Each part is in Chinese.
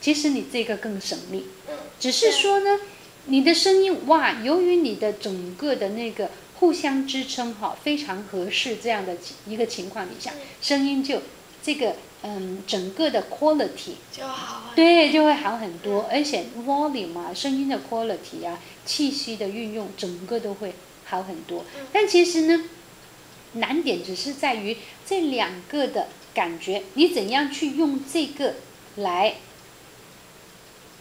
其实你这个更省力。嗯，只是说呢，你的声音哇，由于你的整个的那个互相支撑哈，非常合适这样的一个情况底下，声音就这个嗯整个的 quality 就好。对就会好很多，而且 volume 啊，声音的 quality 啊，气息的运用，整个都会好很多。但其实呢，难点只是在于这两个的感觉，你怎样去用这个来。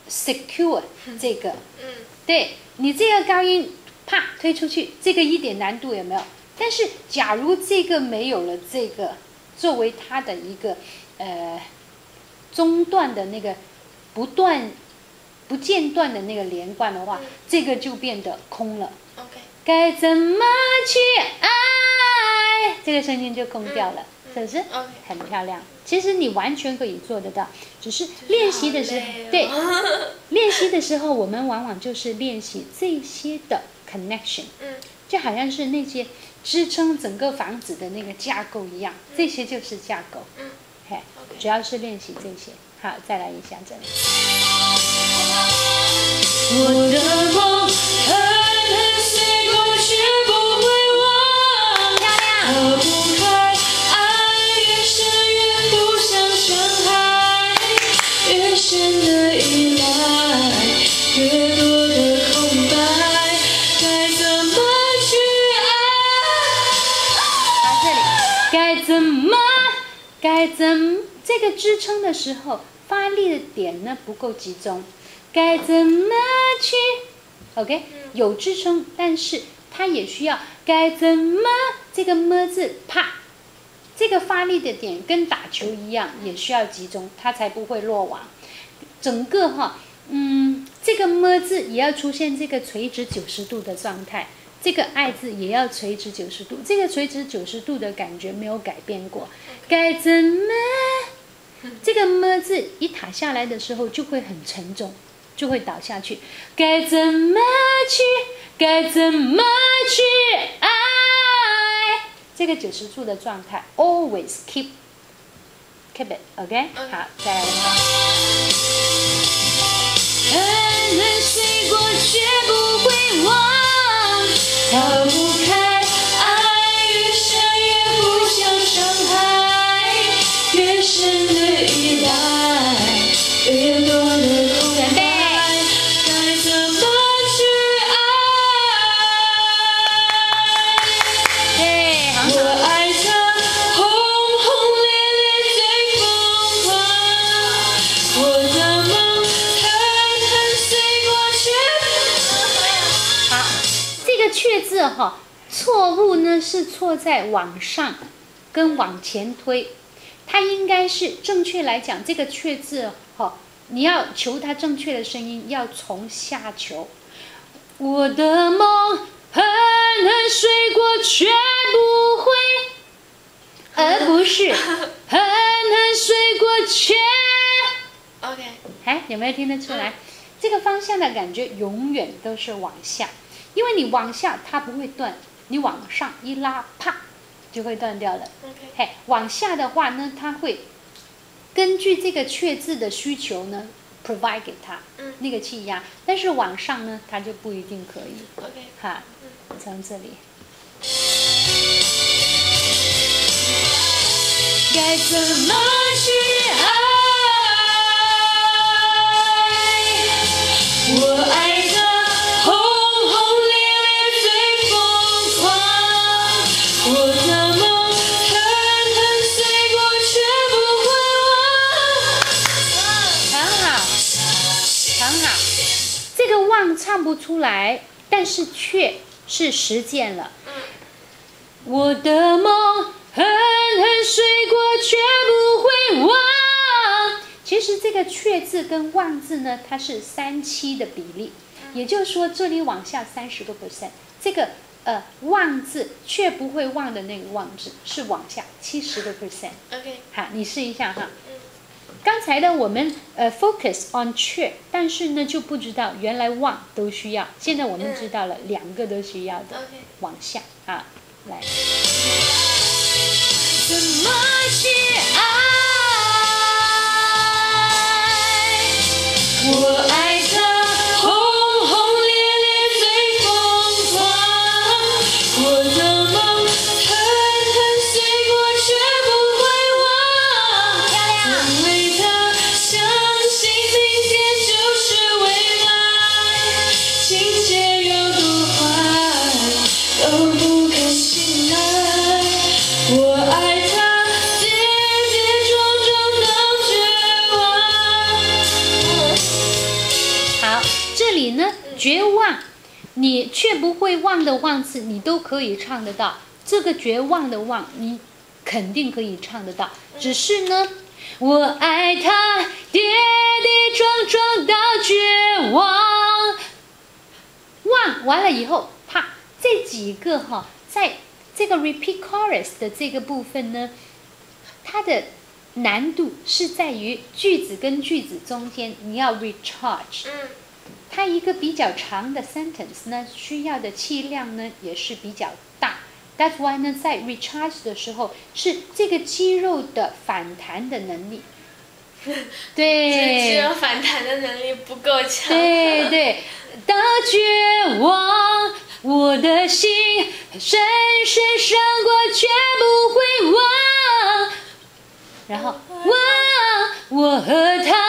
Secure 这个，嗯，对你这个高音啪推出去，这个一点难度也没有？但是假如这个没有了这个作为它的一个呃中断的那个不断不间断的那个连贯的话，这个就变得空了。OK，该怎么去爱？这个声音就空掉了。是不是很漂亮？其实你完全可以做得到，只是练习的时候，对，练习的时候，我们往往就是练习这些的 connection，嗯，就好像是那些支撑整个房子的那个架构一样，这些就是架构，嗯，嘿，主要是练习这些。好，再来一下这里。我的梦。怎这个支撑的时候发力的点呢不够集中，该怎么去？OK，有支撑，但是它也需要该怎么这个么字啪，这个发力的点跟打球一样，也需要集中，它才不会落网。整个哈，嗯，这个么字也要出现这个垂直九十度的状态。这个爱字也要垂直九十度，这个垂直九十度的感觉没有改变过。该怎么？这个么字一塔下来的时候就会很沉重，就会倒下去。该怎么去？该怎么去爱？这个九十度的状态，always keep keep it，OK？好，再来。逃个却。字哈，错误呢是错在往上跟往前推，它应该是正确来讲，这个却字哈，你要求它正确的声音，要从下求。我的梦狠狠睡过，却不会，而不是狠狠睡过，却。OK，哎，有没有听得出来？这个方向的感觉永远都是往下。因为你往下它不会断，你往上一拉，啪，就会断掉了。OK，嘿，往下的话呢，它会根据这个确字的需求呢，provide 给他那个气压，但是往上呢，它就不一定可以。OK，哈，从这里。该怎么去唱不出来，但是却是实践了。我的梦狠狠睡过，却不会忘。其实这个“却”字跟“忘”字呢，它是三七的比例，也就是说这里往下三十个 percent，这个呃“忘”字却不会忘的那个“忘”字是往下七十个 percent。OK，好，你试一下哈。刚才呢，我们呃 focus on 却，但是呢就不知道原来 one 都需要，现在我们知道了两个都需要的，往下啊，来。绝望，你却不会忘的忘字，你都可以唱得到。这个绝望的忘，你肯定可以唱得到。只是呢，我爱他，跌跌撞撞到绝望。忘完了以后，啪，这几个哈，在这个 repeat chorus 的这个部分呢，它的难度是在于句子跟句子中间你要 recharge。它一个比较长的 sentence 呢，需要的气量呢也是比较大。That's why 呢，在 recharge 的时候，是这个肌肉的反弹的能力。对有反弹的能力不够强。对对，的绝望，我的心深深伤过，却不会忘。然后忘，我和他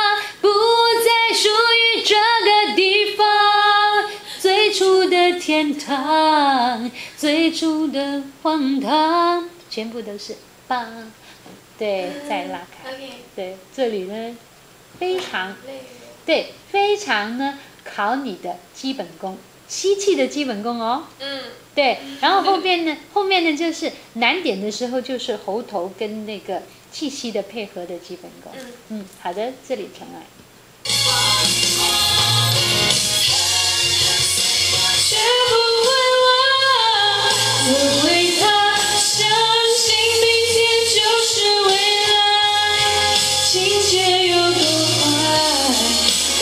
天堂，最初的荒唐，全部都是棒。对，再拉开。对，这里呢，非常。对，非常呢考你的基本功，吸气的基本功哦。嗯对，然后后面呢，后面呢就是难点的时候，就是喉头跟那个气息的配合的基本功。嗯嗯，好的，这里重来。曾为他相信明天就是未来。情节有多坏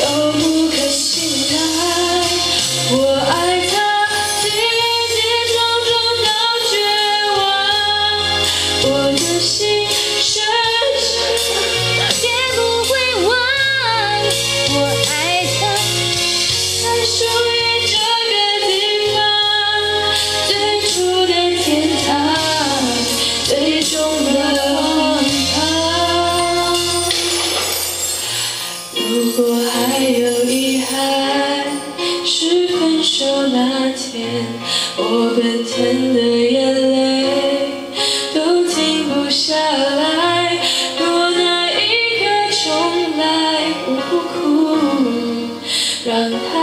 都不如果还有遗憾，是分手那天，我奔腾的眼泪都停不下来。若那一刻重来，我不哭，让它。